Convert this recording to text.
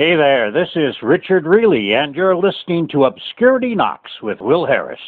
Hey there, this is Richard Reilly, and you're listening to Obscurity Knocks with Will Harris.